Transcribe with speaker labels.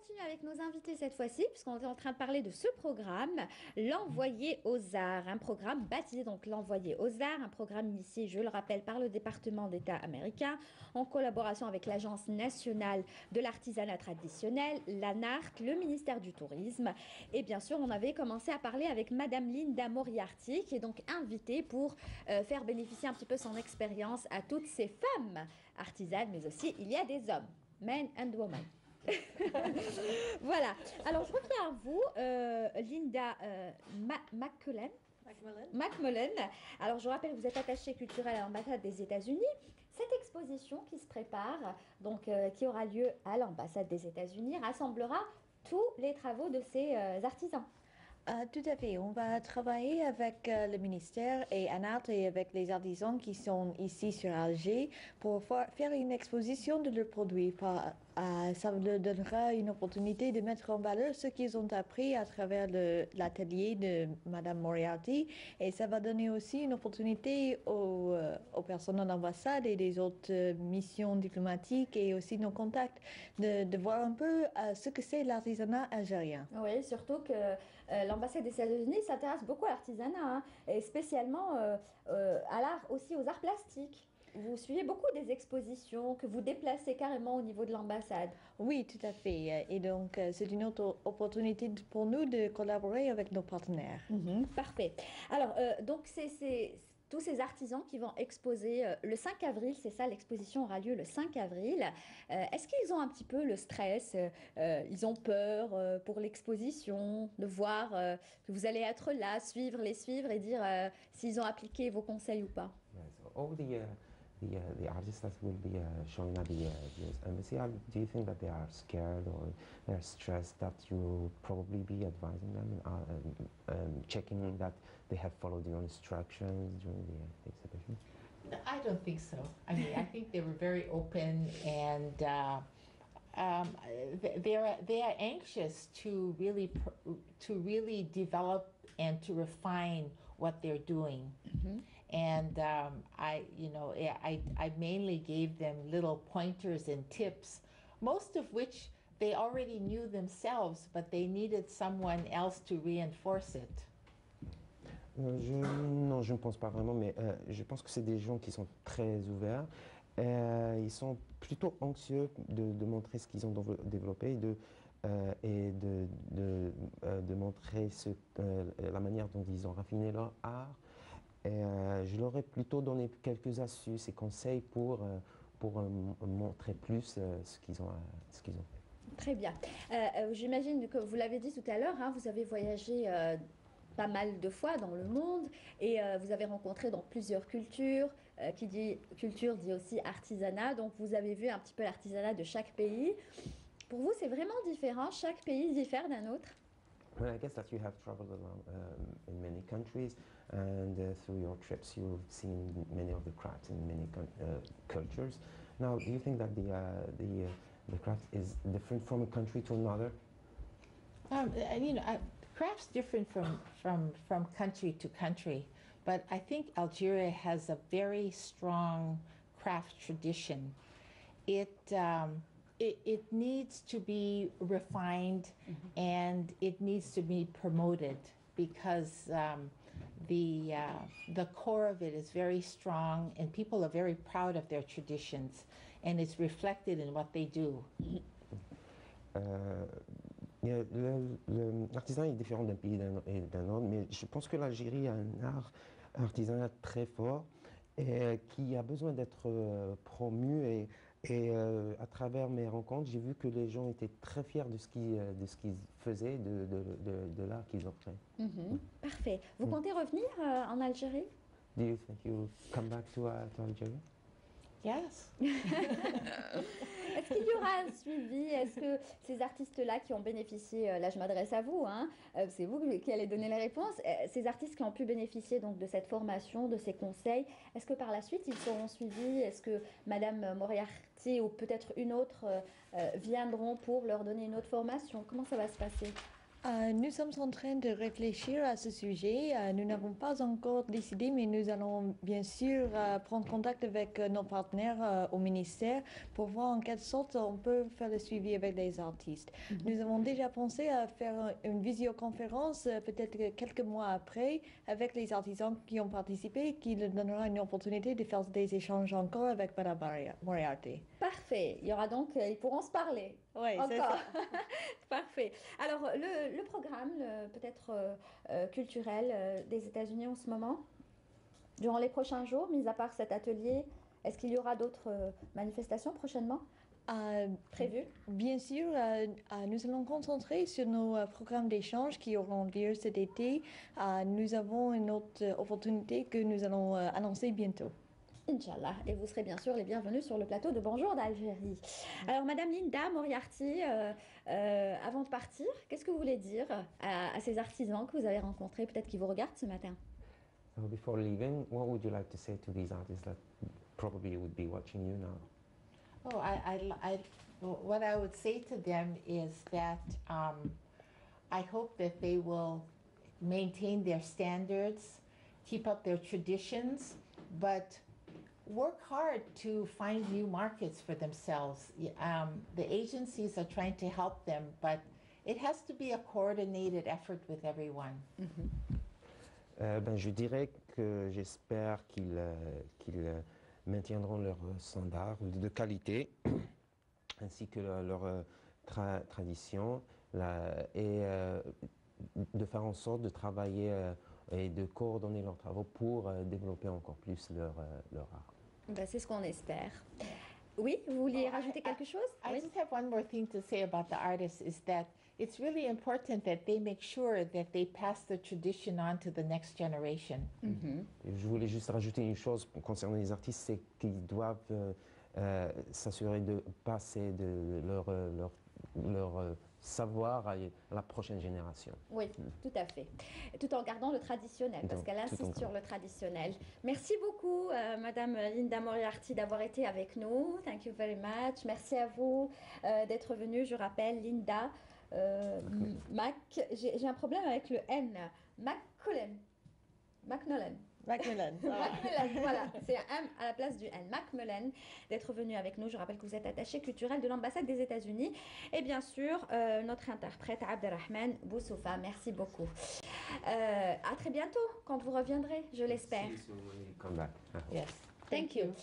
Speaker 1: continue avec nos invités cette fois-ci, puisqu'on est en train de parler de ce programme, l'Envoyé aux Arts, un programme baptisé donc l'Envoyé aux Arts, un programme initié, je le rappelle, par le département d'État américain, en collaboration avec l'Agence nationale de l'artisanat traditionnel, l'ANART, le ministère du Tourisme. Et bien sûr, on avait commencé à parler avec Madame Linda Moriarty, qui est donc invitée pour euh, faire bénéficier un petit peu son expérience à toutes ces femmes artisanes, mais aussi il y a des hommes, men and women. voilà. Alors, je reviens à vous, euh, Linda euh, McCullen. Macmillan. Alors, je rappelle, vous êtes attachée culturelle à l'ambassade des États-Unis. Cette exposition qui se prépare, donc euh, qui aura lieu à l'ambassade des États-Unis, rassemblera tous les travaux de ces euh, artisans.
Speaker 2: Ah, tout à fait. On va travailler avec euh, le ministère et ANAT et avec les artisans qui sont ici sur Alger pour faire une exposition de leurs produits. Euh, ça leur donnera une opportunité de mettre en valeur ce qu'ils ont appris à travers l'atelier de Madame Moriarty et ça va donner aussi une opportunité aux, euh, aux personnes de l'ambassade et des autres missions diplomatiques et aussi nos contacts de, voir un peu ce que c'est l'artisanat algérien.
Speaker 1: Oui, surtout que l'ambassade des États-Unis s'intéresse beaucoup à l'artisanat, hein, et spécialement euh, euh, aussi aux arts plastiques. Vous suivez beaucoup des expositions que vous déplacez carrément au niveau de l'ambassade.
Speaker 2: Oui, tout à fait. Et donc, euh, c'est une autre opportunité pour nous de collaborer avec nos partenaires.
Speaker 1: Mhm, parfait. Alors, donc, c'est tous ces artisans qui vont exposer euh, le 5 avril, c'est ça, l'exposition aura lieu le 5 avril. Euh, est-ce qu'ils ont un petit peu le stress euh, Ils ont peur pour l'exposition, de voir que vous allez être là, suivre, les suivre et dire s'ils ont appliqué vos conseils ou pas?
Speaker 3: The, uh, the the artists that will be uh, showing at the, uh, US embassy, are, do you think that they are scared or they're stressed that you will probably be advising them, uh, um, um, checking that they have followed your instructions during the, the exhibition?
Speaker 4: I don't think so. I mean, I think they were very open and uh, um, they're they are anxious to really to really develop and to refine what they're doing. Mm-hmm. And um, I, you know, I, I mainly gave them little pointers and tips, most of which they already knew themselves, but they needed someone else to reinforce it.
Speaker 3: Euh, je, non, je ne pense pas vraiment, mais euh, je pense que c'est des gens qui sont très ouverts. Euh, ils sont plutôt anxieux de, de montrer ce qu'ils ont développé de, euh, et de, de, euh, de montrer ce, euh, la manière dont ils ont raffiné leur art. Et, je leur ai plutôt donné quelques astuces et conseils pour, pour montrer plus ce qu'ils ont, ce qu'ils ont fait.
Speaker 1: Très bien. J'imagine que vous l'avez dit tout à l'heure, hein, vous avez voyagé pas mal de fois dans le monde et vous avez rencontré donc plusieurs cultures. qui dit culture dit aussi artisanat. Donc vous avez vu un petit peu l'artisanat de chaque pays. Pour vous, c'est vraiment différent Chaque pays diffère d'un autre?
Speaker 3: Well, I guess that you have traveled around um, in many countries, and uh, through your trips, you've seen many of the crafts in many uh, cultures. Now, do you think that the uh, the uh, the craft is different from a country to another?
Speaker 4: Um, you know, uh, craft's different from from from country to country, but I think Algeria has a very strong craft tradition. It um, it, it needs to be refined mm-hmm. and it needs to be promoted because um, the uh, the core of it is very strong and people are very proud of their traditions and it's reflected in what they do.
Speaker 3: Euh, L'artisanat est différent d'un pays et d'un autre, mais je pense que l'Algérie a un art artisanat très fort et qui a besoin d'être euh, promu et Et euh, à travers mes rencontres, j'ai vu que les gens étaient très fiers de ce qu'ils, euh, de ce qu'ils faisaient, de, de, de, de l'art qu'ils offraient.
Speaker 1: Mm -hmm. Parfait. Vous mm. comptez revenir euh, en Algérie?
Speaker 3: Do you think come back to, uh, to Algeria
Speaker 4: Yes.
Speaker 1: Est-ce qu'il y aura un suivi? Est-ce que ces artistes-là qui ont bénéficié, euh, là je m'adresse à vous, hein, euh, c'est vous qui allez donner les réponses, euh, ces artistes qui ont pu bénéficier donc de cette formation, de ces conseils, est-ce que par la suite ils seront suivis? Est-ce que Madame Moriarty ou peut-être une autre viendront pour leur donner une autre formation? Comment ça va se passer?
Speaker 2: Euh, nous sommes en train de réfléchir à ce sujet. Euh, nous n'avons pas encore décidé, mais nous allons bien sûr euh, prendre contact avec nos partenaires au ministère pour voir en quelle sorte on peut faire le suivi avec les artistes. Nous avons déjà pensé à faire un- une visioconférence peut-être que quelques mois après avec les artisans qui ont participé, qui leur donnera une opportunité de faire des échanges encore avec Madame Moria- Moriarty.
Speaker 1: Parfait. Il y aura donc, euh, ils pourront se parler.
Speaker 2: Oui,
Speaker 1: Encore. Parfait. Alors, le, le programme, peut-être euh, euh, culturel euh, des États-Unis en ce moment, durant les prochains jours, mis à part cet atelier, est-ce qu'il y aura d'autres euh, manifestations prochainement
Speaker 2: Euh,
Speaker 1: prévues?
Speaker 2: Bien sûr, euh, euh, nous allons concentrer sur nos programmes d'échange qui auront lieu cet été. Nous avons une autre opportunité que nous allons annoncer bientôt.
Speaker 1: Inch'Allah. Et vous serez bien sûr les bienvenus sur le plateau de Bonjour d'Algérie. Alors, Madame Linda Moriarty, euh, euh, avant de partir, qu'est-ce que vous voulez dire à, à ces artisans que vous avez rencontrés, peut-être qui vous regardent ce matin?
Speaker 3: Before leaving, what would you like to say to these artists that probably would be watching you now?
Speaker 4: Oh, I, I, I, what I would say to them is that um, I hope that they will maintain their standards, keep up their traditions, but work hard to find new markets for themselves. Um, the agencies are trying to help them, but it has to be a coordinated effort with everyone.
Speaker 3: Euh, ben, je dirais que j'espère qu'ils euh, qu'ils, euh, maintiendront leurs standards de qualité ainsi que leur, leur, euh, tra- tradition la- et euh, de faire en sorte de travailler euh, et de coordonner leurs travaux pour euh, développer encore plus leur, euh, leur art.
Speaker 1: Ben, C'est ce qu'on espère. Oui, vous vouliez
Speaker 4: Oh, I-
Speaker 1: rajouter
Speaker 4: I-
Speaker 1: quelque chose?
Speaker 4: I
Speaker 1: Oui.
Speaker 4: just have one more thing to say about the artists is that it's really important that they make sure that they pass the tradition on to the next generation.
Speaker 1: Mhm.
Speaker 3: Et je voulais juste rajouter une chose concernant les artistes, c'est qu'ils doivent euh, euh, s'assurer de passer de leur, euh, leur, leur, savoir à la prochaine génération.
Speaker 1: Oui, tout à fait. Tout en gardant le traditionnel, parce qu'elle insiste sur le traditionnel. Merci beaucoup, euh, Madame Linda Moriarty, d'avoir été avec nous. Thank you very much. Merci à vous euh, d'être venue. Je rappelle, Linda euh, Mac. J'ai un problème avec le N. McCullen. McNollan.
Speaker 2: Macmillan.
Speaker 1: Macmillan, voilà, c'est un M à la place du N. Macmillan, d'être venu avec nous. Je rappelle que vous êtes attaché culturel de l'ambassade des États-Unis. Et bien sûr, euh, notre interprète Abdelrahman Boussoufa. Merci beaucoup. Euh, à très bientôt quand vous reviendrez, je l'espère.
Speaker 4: Yes.
Speaker 1: Thank you.